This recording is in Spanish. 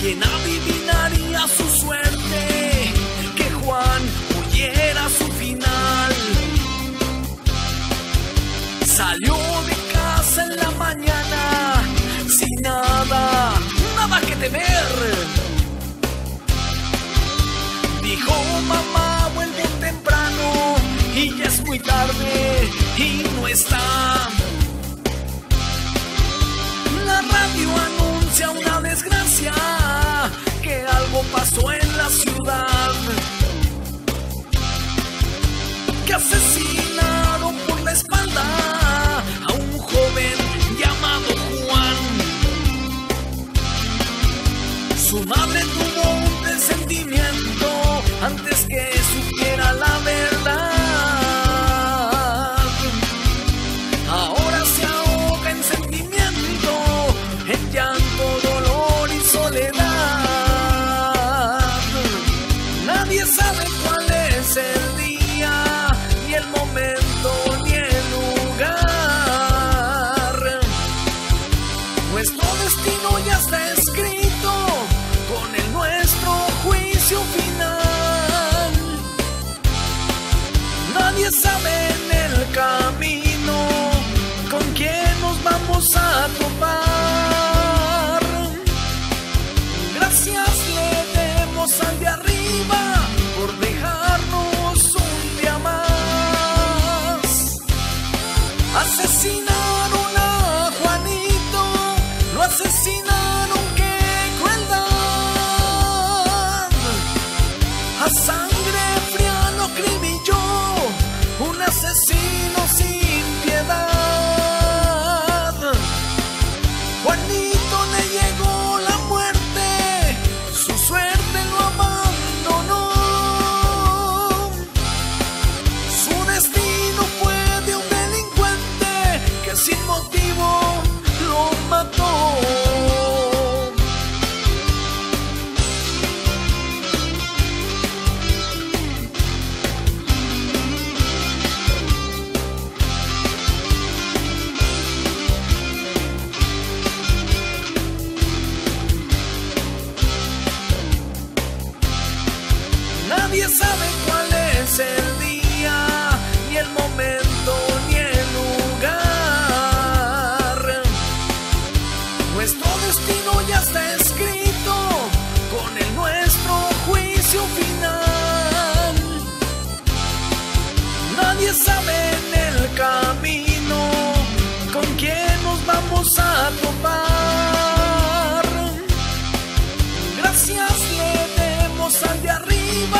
Quién adivinaría su suerte, que Juan oyera su final. Salió de casa en la mañana, sin nada, nada que temer. Dijo mamá, vuelvo temprano, y ya es muy tarde, y no está. pasó en la ciudad. Que asesinaron por la espalda a un joven llamado Juan. Su madre tuvo un presentimiento antes que en el camino, ¿con quién nos vamos a topar? Gracias le demos al de arriba por dejarnos un día más. Asesinaron a Juanito, lo asesinaron, qué crueldad. vamos a topar. Gracias le demos al de arriba.